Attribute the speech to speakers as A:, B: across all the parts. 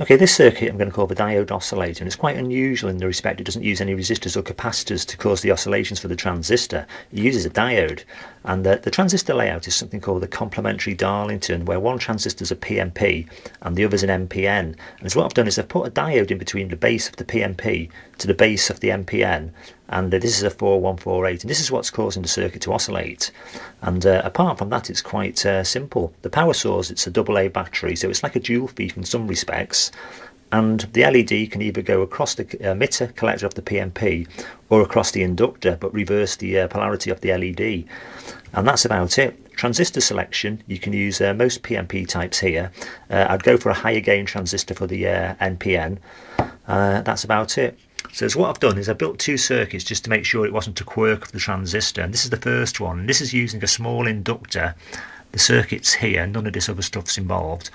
A: Okay, this circuit I'm going to call the diode oscillator, and it's quite unusual in the respect it doesn't use any resistors or capacitors to cause the oscillations for the transistor. It uses a diode, and the, the transistor layout is something called the complementary Darlington, where one transistor is a PNP and the other is an NPN. And so what I've done is I've put a diode in between the base of the PNP to the base of the NPN, and uh, this is a 4148 and this is what's causing the circuit to oscillate. And uh, apart from that it's quite uh, simple. The power source it's a double A battery so it's like a joule thief in some respects. And the LED can either go across the emitter collector of the PNP or across the inductor but reverse the uh, polarity of the LED and that's about it. Transistor selection you can use uh, most PNP types here. Uh, I'd go for a higher gain transistor for the NPN that's about it so what I've done is I built two circuits just to make sure it wasn't a quirk of the transistor. And this is the first one. This is using a small inductor. The circuit's here, none of this other stuff's involved.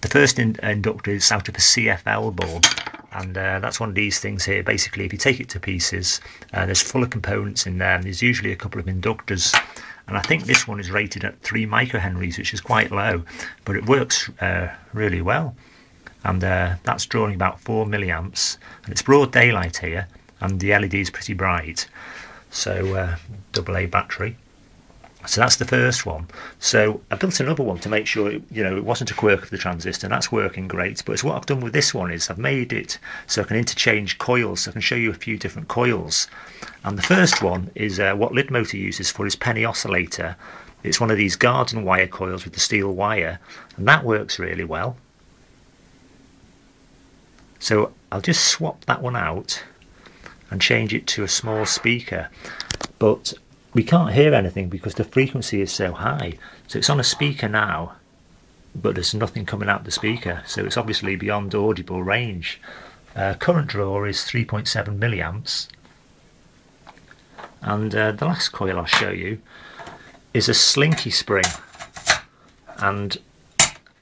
A: The first in inductor is out of a CFL board. And uh, that's one of these things here. Basically, if you take it to pieces, uh, there's full of components in there. And there's usually a couple of inductors. And I think this one is rated at 3 microhenries, which is quite low. But it works uh, really well and uh, that's drawing about 4 milliamps. And it's broad daylight here and the LED is pretty bright. So uh, double A battery. So that's the first one. So I built another one to make sure it, you know it wasn't a quirk of the transistor. That's working great. But what I've done with this one is I've made it so I can interchange coils. So I can show you a few different coils. And the first one is uh, what Lidmotor uses for his penny oscillator. It's one of these garden wire coils with the steel wire. And that works really well so I'll just swap that one out and change it to a small speaker. But we can't hear anything because the frequency is so high. So it's on a speaker now, but there's nothing coming out the speaker. So it's obviously beyond audible range. Uh, current draw is 3.7 milliamps. And uh, the last coil I'll show you is a slinky spring. And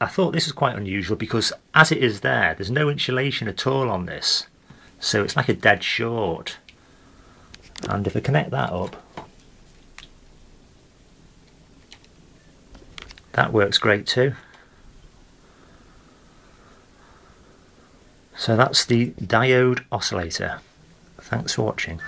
A: I thought this was quite unusual because as it is there, there's no insulation at all on this. So it's like a dead short. And if I connect that up, that works great too. So that's the diode oscillator. Thanks for watching.